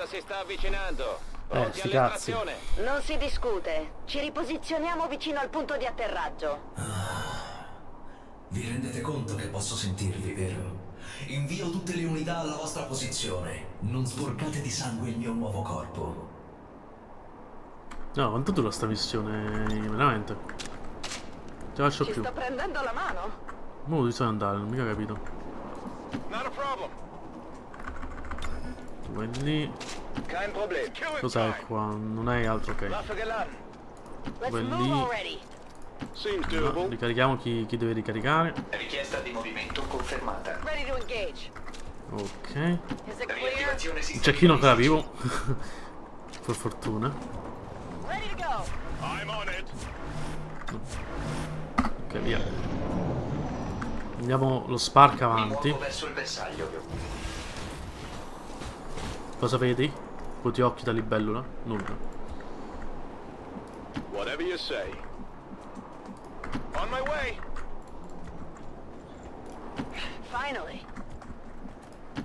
squad si sta avvicinando. Eh, Pronti sti cazzi. Non si discute. Ci riposizioniamo vicino al punto di atterraggio. Vi rendete conto che posso sentirvi, vero? Invio tutte le unità alla vostra posizione. Non sporcate di sangue il mio nuovo corpo. No, quanto dura sta missione? Veramente. Ce la faccio Ci più. sto prendendo la mano. Mo dove sono andare? Non mica capito. Not a problem. Vai lì. Cos'è qua? Non hai altro ok. Waffe geladen. Let's Quelli- move already. Seems No, ricarichiamo chi, chi deve ricaricare. Richiesta di movimento confermata. Ready to engage. Ok. Sistema cecchino ancora fisici. vivo. per fortuna. Ok, via. Andiamo lo spark avanti. muovo verso il bersaglio. Cosa vedi? Con ti occhi da libellula? Nulla. Whatever you say. On my way. Finally.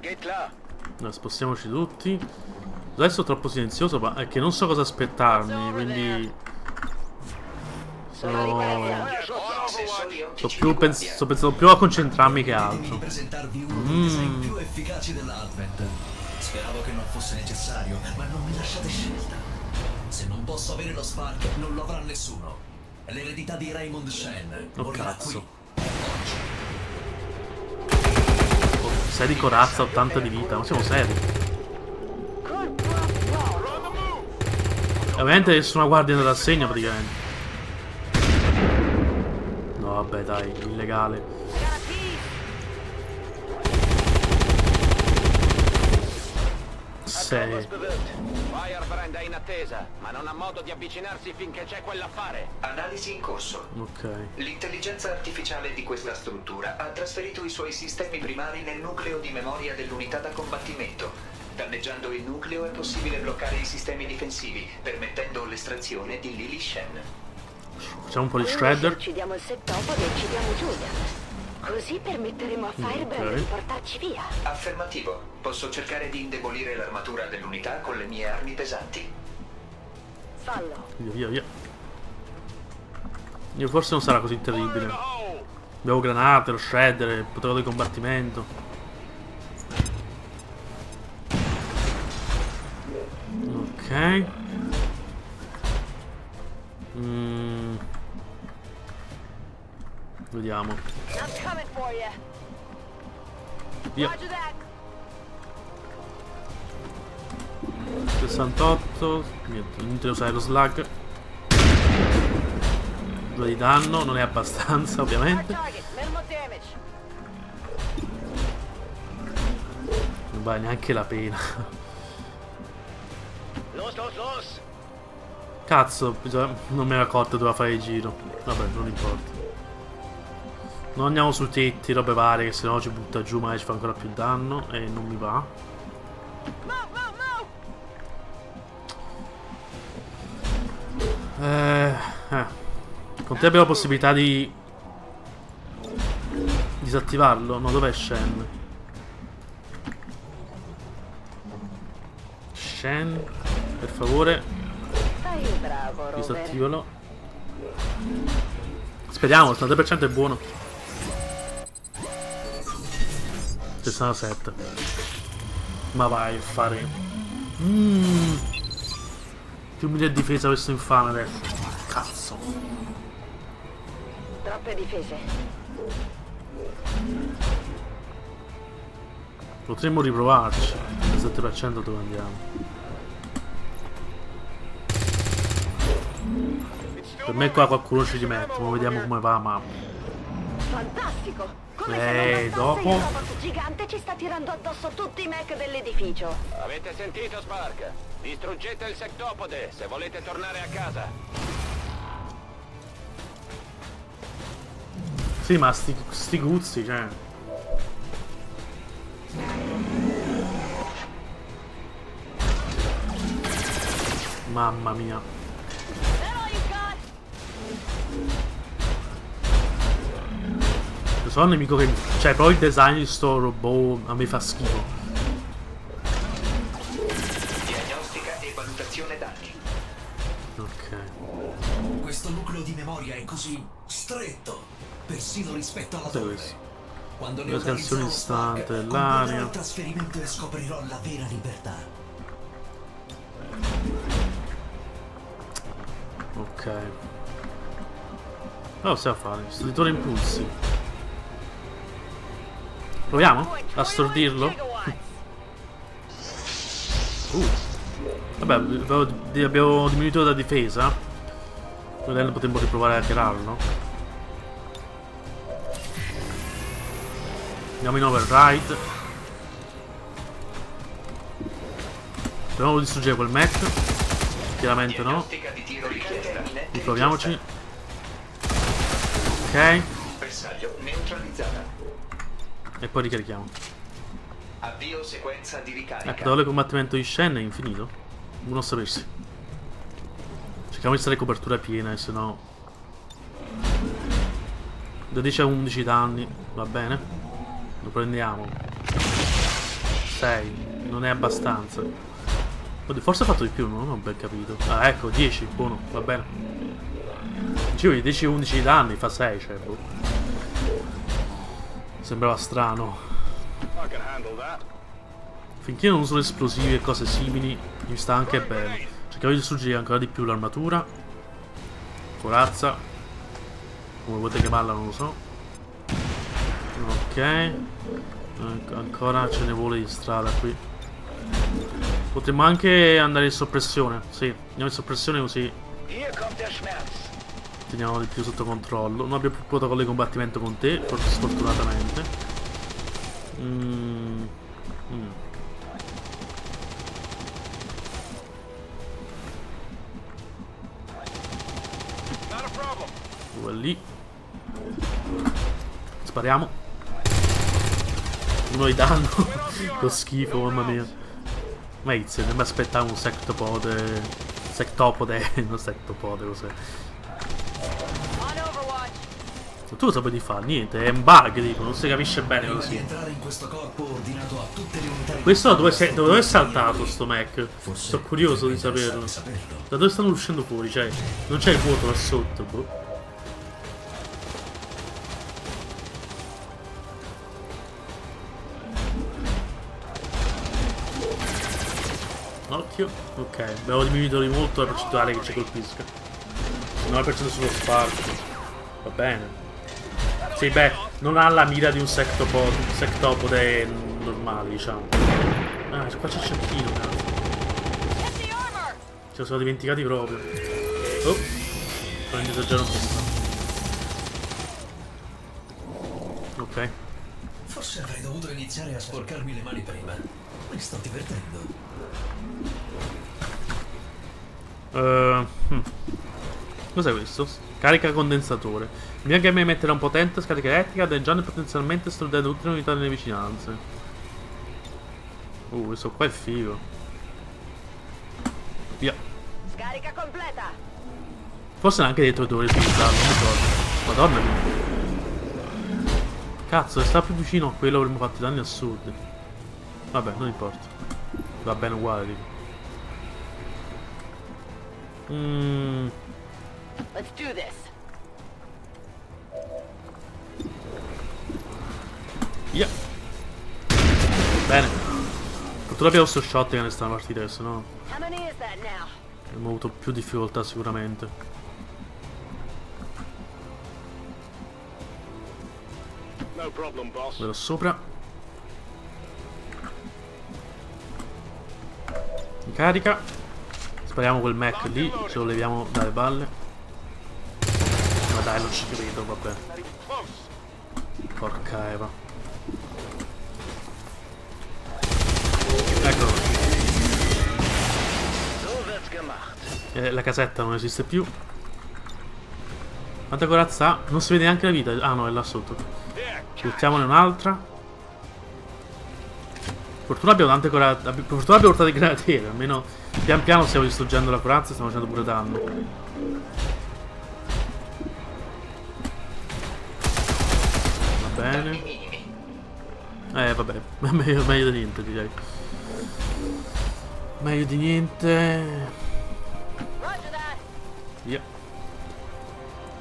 Geht là. Allora, spostiamoci tutti. Adesso è troppo silenzioso, ma è che non so cosa aspettarmi, quindi... Sono Sto, più pens- sto pensando più a concentrarmi che altro. presentarvi Speravo che non fosse necessario, ma non mi lasciate scelta. Se non posso avere lo Spark, non lo avrà nessuno. L'eredità di Raymond Shen. Oh, Morirà cazzo. qui. Oh, sei di corazza, 80 di vita, ma siamo seri. E ovviamente nessuna guardia nella rassegna praticamente. No vabbè dai, illegale. Sei. Firebrand è in attesa, ma non ha modo di avvicinarsi finché c'è quell'affare. Analisi in corso. Ok. L'intelligenza artificiale di questa struttura ha trasferito i suoi sistemi primari nel nucleo di memoria dell'unità da combattimento. Danneggiando il nucleo è possibile bloccare i sistemi difensivi, permettendo l'estrazione di Lily Shen. Facciamo un po' di shredder. uccidiamo il settopode uccidiamo Julian. Così permetteremo a Firebrand Ok. di portarci via. Affermativo. Posso cercare di indebolire l'armatura dell'unità con le mie armi pesanti. Fallo. Via via via. Io forse non sarà così terribile. Abbiamo granate, lo shredder, il potere di combattimento. Ok. Mm. Vediamo. Via. Roger that. 68. Niente, inutile usare lo slug. Due di danno, non è abbastanza ovviamente. Non vale neanche la pena. Cazzo, bisogna- non mi ero accorto doveva fare il giro. Vabbè, non importa. Non andiamo sui tetti, robe varie, che sennò ci butta giù, magari ci fa ancora più danno e non mi va. Eh, eh. Con te abbiamo possibilità di disattivarlo? No, dov'è Shen? Shen, per favore, disattivalo. Speriamo, il 30% è buono. 67. Ma vai a fare. Mmm. Più mille difesa questo infame adesso. Cazzo. Troppe difese. Potremmo riprovarci. Il 7% dove andiamo. Per me qua qualcuno ci rimette, ma vediamo come va la mappa. Fantastico. Come Eh, se non bastasse, dopo? il robot gigante ci sta tirando addosso tutti i mech dell'edificio. Avete sentito, Spark? Distruggete il sectopode se volete tornare a casa. Sì, ma sti, sti guzzi, cioè. Mamma mia. però il nemico che... Cioè, però il design di sto robot a me fa schifo. Diagnostica e valutazione danni. Ok. Questo nucleo di memoria è così stretto, persino rispetto alla torre. Quando le canzoni istante, l'aria. il trasferimento e scoprirò la vera libertà. Ok. Però possiamo fare, distruttori impulsi. Proviamo? A stordirlo? Uh. Vabbè, abbiamo diminuito la difesa. Volendo potremmo riprovare a tirarlo. Andiamo in override. Proviamo a distruggere quel mech. Chiaramente no. Riproviamoci. Ok. Bersaglio neutralizzata. E poi ricarichiamo. Avvio sequenza di ricarica. Ecco, dopo il combattimento di Shen è infinito. Buono a sapersi. Cerchiamo di stare copertura piena, se no. Da 10 a 11 danni, va bene? Lo prendiamo. 6, non è abbastanza. Oddio, forse ha fatto di più, non ho ben capito. Ah, ecco, 10, buono, va bene. Dicevo, di 10 a 11 danni fa 6, cioè, boh. Sembrava strano. Finché non sono esplosivi e cose simili, mi sta anche bene. Cerchiamo di distruggere ancora di più l'armatura. Corazza. Come volete chiamarla, non lo so. Ok. An- ancora ce ne vuole di strada qui. Potremmo anche andare in soppressione. Sì, andiamo in soppressione così. Teniamo di più sotto controllo. Non abbiamo più protocollo di combattimento con te, forse sfortunatamente. Mm. Mm. Due lì. Spariamo. Uno di danno. Lo schifo, mamma mia. Maze, non mi aspettavo un sectopode. Sectopode, non sectopode, cos'è? Tu cosa puoi fare? Niente, è un bug, dico, non si capisce bene di così. questo di dove, sei- dove è saltato sto Mac? Sono curioso di saperlo. Da dove stanno uscendo fuori? Cioè, non c'è il vuoto là sotto, boh. Occhio, ok, abbiamo diminuito di molto la percentuale che ci colpisca. 9% sullo sparco. Va bene. Sì, beh, non ha la mira di un sectopode, sectopode normale, diciamo. Ah, qua c'è il cecchino, cazzo. Ce lo siamo dimenticati proprio. Oh, esagero un po'. Ok. Forse avrei dovuto iniziare a sporcarmi le mani prima. Mi sto divertendo. Uh, hmm. Cos'è questo? Carica condensatore. Il mio game emetterà un potente scarica elettrica, danneggiando potenzialmente esplodendo tutte le unità nelle vicinanze. Uh, questo qua è figo. Via. Scarica completa. Forse neanche che dovrei utilizzarlo, non ricordo. Madonna mia. Cazzo, se sta più vicino a quello avremmo fatto danni assurdi. Vabbè, non importa. Va bene uguale, dico. Mmm. Let's do this. Via. Bene. Purtroppo abbiamo sto shotgun nella partita, se no avremmo avuto più difficoltà sicuramente. No problem, boss. Quello sopra. In carica. Spariamo quel Mac lì, ce lo leviamo dalle balle. Dai, non ci credo, vabbè. Porca Eva. Eccolo. Eh, la casetta non esiste più. Quanta corazza ha? Non si vede neanche la vita. Ah no, è là sotto. Buttiamone un'altra. Fortuna abbiamo tante corazze. Fortuna abbiamo portato i granatieri. Almeno pian piano stiamo distruggendo la corazza e stiamo facendo pure danno. Bene. Eh vabbè, meglio, meglio di niente direi. Meglio di niente. Via.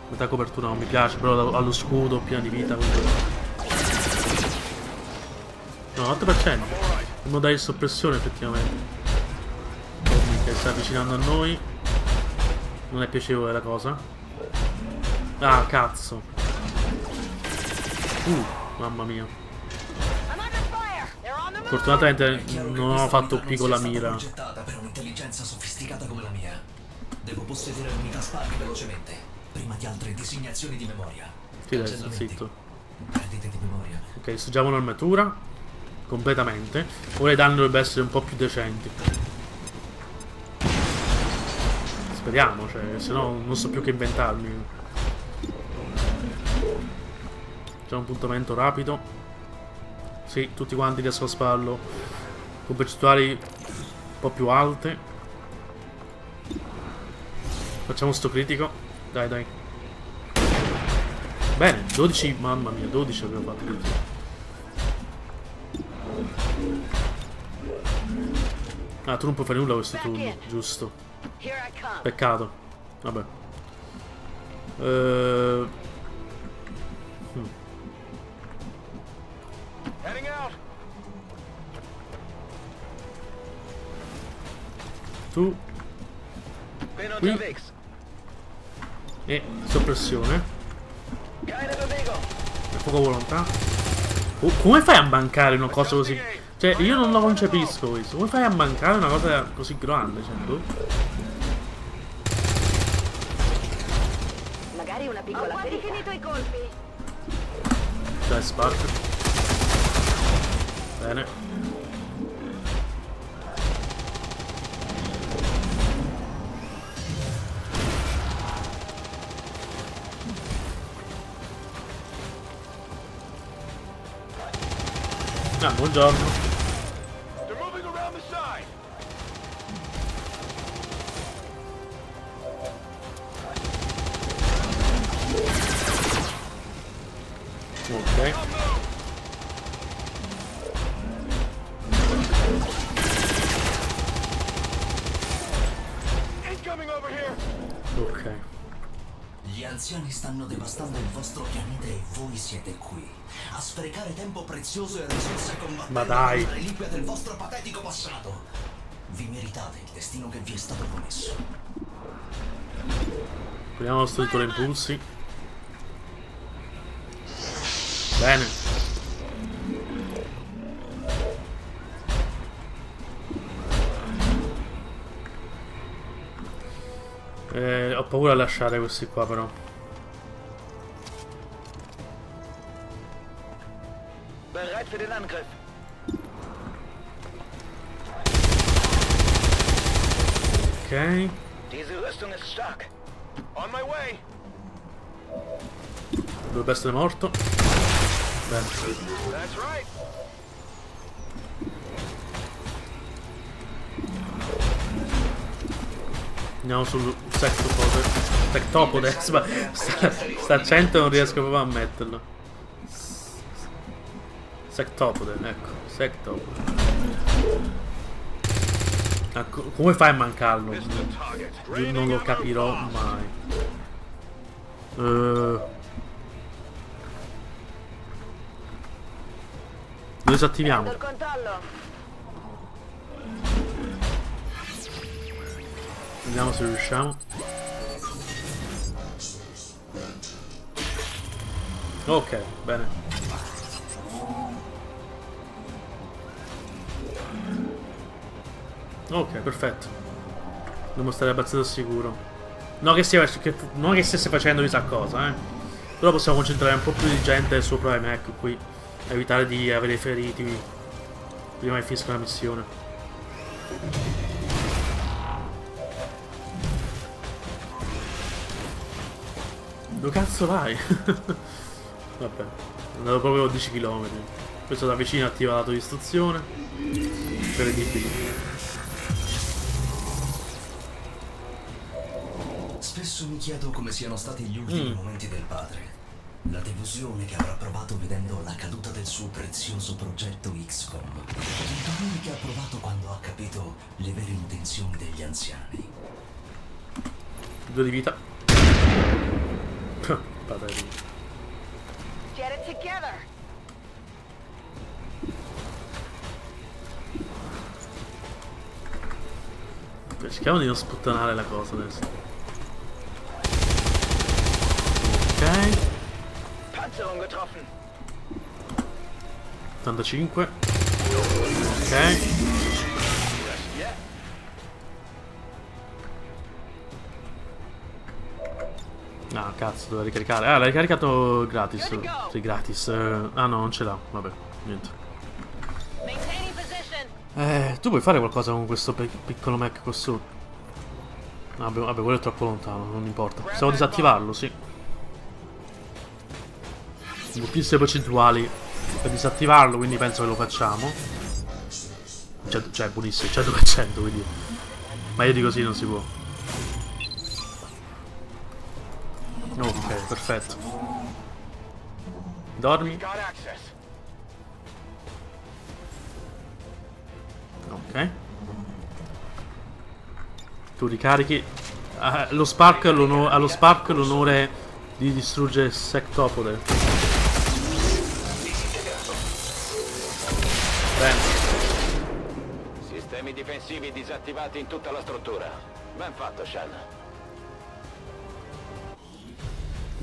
Metà copertura non mi piace, però allo scudo, piena di vita. Quindi... No, 8%. Dobbiamo dare soppressione effettivamente. Che sta avvicinando a noi. Non è piacevole la cosa. Ah, cazzo. Uh, mamma mia. Fortunatamente non ho fatto qui con la mira. per un'intelligenza sofisticata come la mia. Devo possedere l'unità Spark velocemente, prima di altre designazioni di memoria. Sì, dai, zitto. Perdite di memoria. Ok, distruggiamo l'armatura. Completamente. Ora i danni dovrebbero essere un po' più decenti. Speriamo, cioè, se no non so più che inventarmi. C'è un puntamento rapido. Sì, tutti quanti riesco a spararlo con percentuali un po' più alte. Facciamo sto critico. Dai, dai. Bene, 12, mamma mia, 12 abbiamo fatto critico. Ah, tu non puoi fare nulla questo turno, giusto. Peccato. Vabbè. Eh, Heading out. tu Qui. e soppressione. E fuoco volontà. Oh, come fai a mancare una cosa così? Cioè, io non lo concepisco questo. Come fai a mancare una cosa così grande? Cioè, boh. Magari una piccola ferita. finito i colpi. Dai, Spark. Bene. Ah, buongiorno. Ok. Gli anziani stanno devastando il vostro pianeta e voi siete qui a sprecare tempo prezioso e risorse combattendo Ma dai. la reliquia del vostro patetico passato. Vi meritate il destino che vi è stato promesso. Prendiamo lo storicolo impulsi. Bene. Ho paura a lasciare questi qua però. Bereit für den Angriff. Ok. Diese Rüstung ist stark. On my way. Dovrebbe essere morto. Bene. That's right. Andiamo sul sectopode. Sectopode. Sta, sta, sta accento non riesco proprio a metterlo. Sectopode, ecco. Sectopode. Co- come fai a mancarlo? Io non lo capirò mai. Eh. Lo disattiviamo. Vediamo se riusciamo. Ok, bene. Ok, perfetto. Dobbiamo stare abbastanza sicuro. No che, stia, che non che stesse facendo chissà cosa, eh. Però possiamo concentrare un po' più di gente sopra Mac qui. Evitare di avere feriti prima che finisca la missione. Dove cazzo vai? Vabbè, andato proprio a 10 km. Questo da vicino attiva la tua istruzione. Incredibile. Spesso mi chiedo come siano stati gli ultimi Mm. momenti del padre. La delusione che avrà provato vedendo la caduta del suo prezioso progetto XCOM. Il dolore che ha provato quando ha capito le vere intenzioni degli anziani. Due di vita. Patatine. Get it together. Cerchiamo di non sputtanare la cosa adesso. Ok. Panzerung getroffen. 85. Ok. Cazzo, doveva ricaricare. Ah, l'hai ricaricato gratis. Sì, gratis. Eh, ah, no, non ce l'ha. Vabbè, niente. Eh, tu puoi fare qualcosa con questo piccolo Mac qua sotto? Vabbè, vabbè, quello è troppo lontano, non importa. Possiamo disattivarlo, sì. Moltissime percentuali per disattivarlo, quindi penso che lo facciamo. Cioè, cioè buonissimo, 100%, quindi... Ma io di così non si può. Ok, perfetto. Dormi. Ok. Tu ricarichi. Ah, Spark l'ono- ha lo Spark l'onore di distruggere Sectopode. Bene. Sistemi difensivi disattivati in tutta la struttura. Ben fatto, Shan.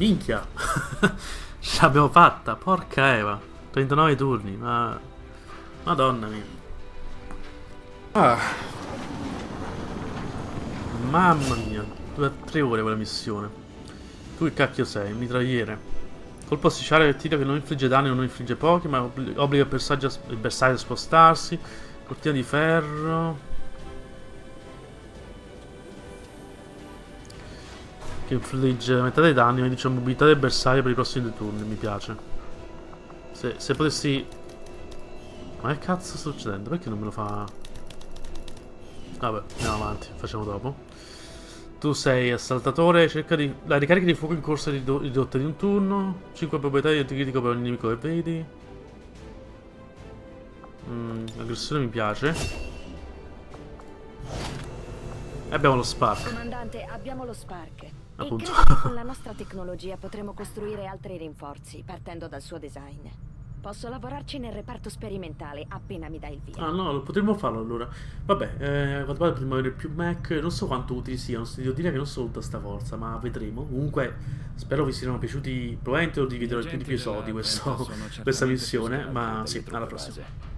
Minchia. Ce l'abbiamo fatta. Porca Eva. 39 turni. Ma... Madonna mia. Ah. Mamma mia. Due tre ore quella missione. Tu che cacchio sei? Mitragliere. Colpo speciale del tiro che non infligge danni o non infligge pochi, ma obbliga il bersaglio a, il bersaglio a spostarsi. Cortina di ferro. Che infligge la metà dei danni, ma dice mobilità del bersaglio per i prossimi due turni. Mi piace. Se, se potessi. Ma che cazzo sta succedendo? Perché non me lo fa. Vabbè, andiamo avanti, facciamo dopo. Tu sei assaltatore, cerca di. La ricarica di fuoco in corsa rido- ridotta di un turno. 5 proprietà di anticritico per ogni nemico che vedi. Mm, aggressione mi piace. E abbiamo lo spark. Comandante, abbiamo lo Spark. Appunto. E con la nostra tecnologia potremo costruire altri rinforzi, partendo dal suo design. Posso lavorarci nel reparto sperimentale appena mi dai il via. Ah no, potremmo farlo allora. Vabbè, eh, a quanto pare potremmo avere più Mac. Non so quanto utili siano. Devo dire che non so tutta sta forza, ma vedremo. Comunque, spero vi siano piaciuti. Probabilmente lo dividerò in più di episodi questo, questa missione. Ma sì, alla prossima.